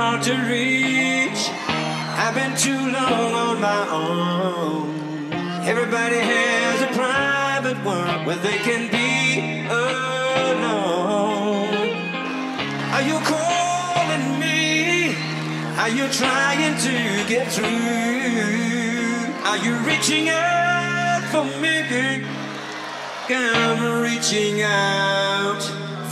hard to reach. I've been too long on my own. Everybody has a private world where they can be alone. Are you calling me? Are you trying to get through? Are you reaching out for me? I'm reaching out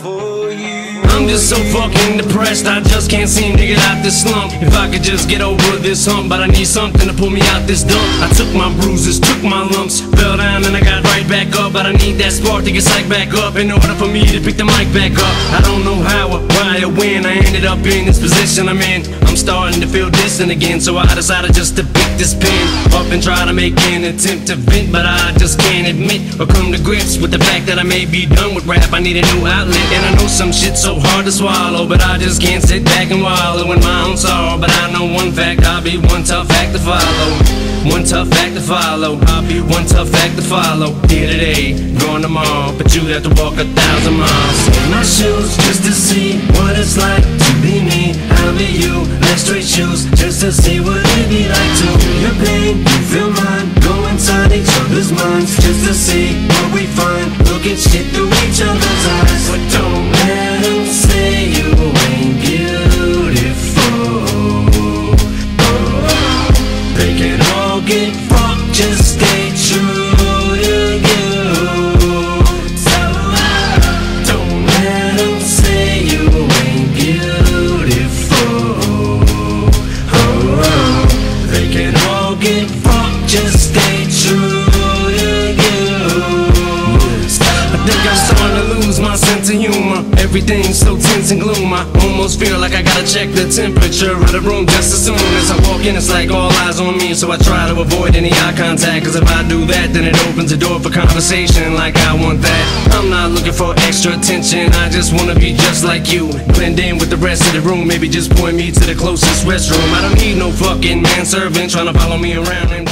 for you. Just so fucking depressed, I just can't seem to get out this slump. If I could just get over this hump, but I need something to pull me out this dump. I took my bruises, took my lumps, fell down and I got back up. But I need that spark to get psyched back up in order for me to pick the mic back up. I don't know how or why or when I ended up in this position I'm in. I'm starting to feel distant again, so I decided just to pick this pen up and try to make an attempt to vent, but I just can't admit or come to grips with the fact that I may be done with rap. I need a new outlet, and I know some shit's so hard to swallow, but I just can't sit back and wallow in my own sorrow. But I know one fact, I'll be one tough act to follow. One tough act to follow. I'll be one tough act to follow. Here today, gone tomorrow, but you'd have to walk a thousand miles. In my shoes, just to see what it's like to be me. I'll be you, left straight shoes, just to see what it'd be like to feel your pain, you feel mine. Go inside each other's minds, just to see what we find. Look at shit get fucked, just stay true to you. I think I'm starting to lose my sense of humor. Everything's so tense and gloom. I almost feel like I gotta check the temperature of the room just as soon as I walk in. It's like all eyes on me, so I try to avoid any eye contact. Cause if I do that, then it opens the door for conversation like I want that. I'm not looking for extra attention, I just wanna be just like you. Blend in with the rest of the room, maybe just point me to the closest restroom. I don't need no fucking manservant trying to follow me around